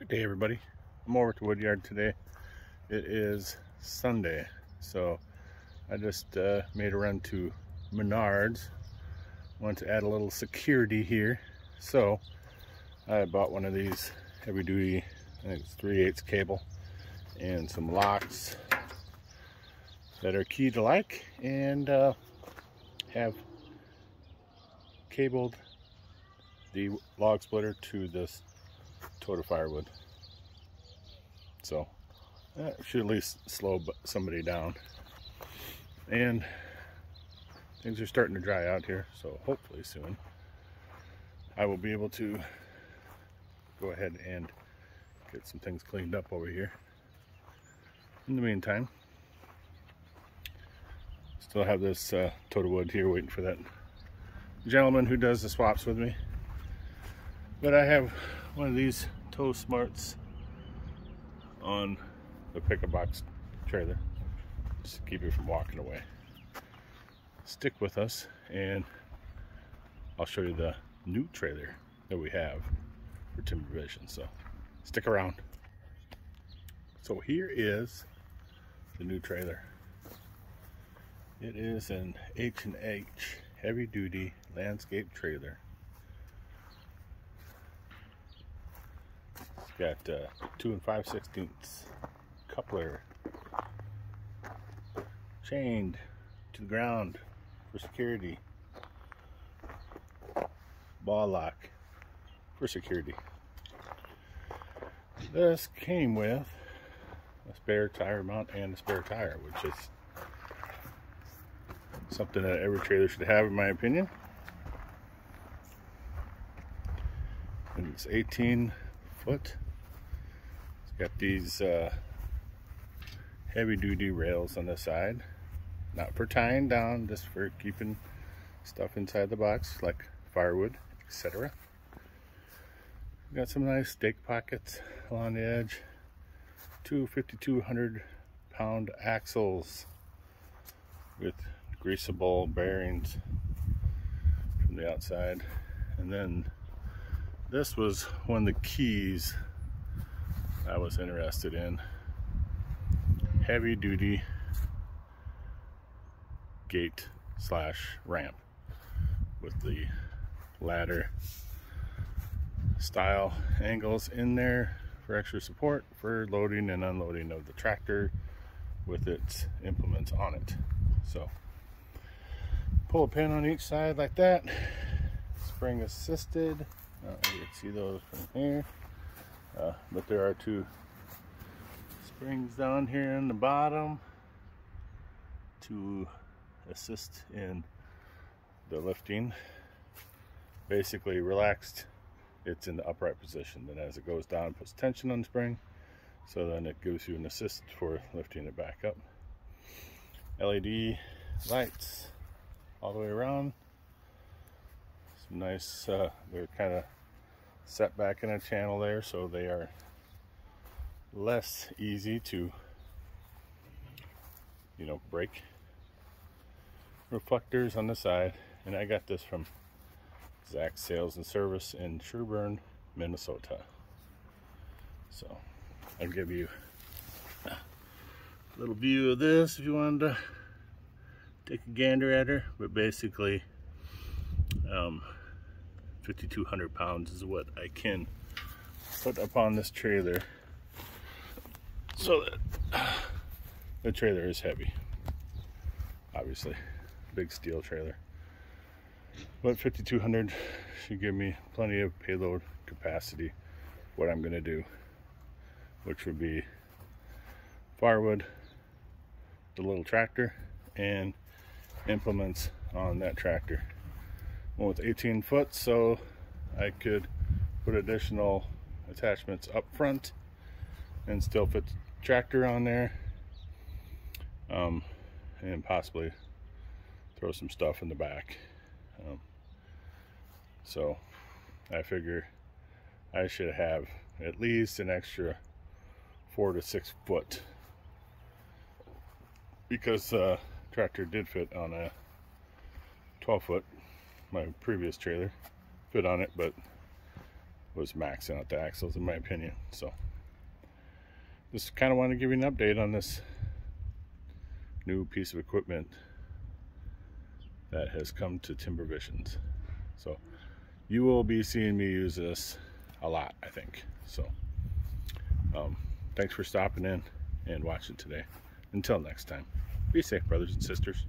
Good day everybody. I'm over at to Woodyard today. It is Sunday, so I just uh, made a run to Menards. Want to add a little security here. So I bought one of these heavy duty, I think it's 3 8 cable and some locks that are keyed alike and uh, have cabled the log splitter to this of firewood. So that should at least slow somebody down. And things are starting to dry out here, so hopefully soon I will be able to go ahead and get some things cleaned up over here. In the meantime, still have this uh, tote of wood here waiting for that gentleman who does the swaps with me. But I have one of these Tow Smarts on the pickup box trailer just to keep you from walking away. Stick with us and I'll show you the new trailer that we have for Timber Vision. So stick around. So here is the new trailer. It is an H&H heavy duty landscape trailer Got uh, two and five sixteenths coupler chained to the ground for security. Ball lock for security. This came with a spare tire mount and a spare tire, which is something that every trailer should have in my opinion. And it's 18 foot Got these uh, heavy duty rails on the side. Not for tying down, just for keeping stuff inside the box like firewood, etc. Got some nice stake pockets along the edge. Two 5,200 pound axles with greasable bearings from the outside. And then this was one of the keys I was interested in. Heavy duty gate slash ramp with the ladder style angles in there for extra support for loading and unloading of the tractor with its implements on it. So pull a pin on each side like that. Spring assisted. Uh, you can see those from here. Uh, but there are two springs down here in the bottom to assist in the lifting. Basically relaxed, it's in the upright position. Then as it goes down, it puts tension on the spring. So then it gives you an assist for lifting it back up. LED lights all the way around. Some nice, uh, they're kind of set back in a channel there so they are less easy to you know break reflectors on the side. And I got this from Zach Sales and Service in Sherburne Minnesota. So I'll give you a little view of this if you wanted to take a gander at her. But basically um, 5,200 pounds is what I can put upon this trailer so that the trailer is heavy. Obviously, big steel trailer. But 5,200 should give me plenty of payload capacity what I'm going to do, which would be firewood, the little tractor, and implements on that tractor with 18 foot so I could put additional attachments up front and still fit the tractor on there um, and possibly throw some stuff in the back um, so I figure I should have at least an extra four to six foot because uh, tractor did fit on a 12 foot my previous trailer fit on it, but was maxing out the axles in my opinion. So just kind of want to give you an update on this new piece of equipment that has come to Timber Visions. So you will be seeing me use this a lot, I think. So um, thanks for stopping in and watching today. Until next time, be safe, brothers and sisters.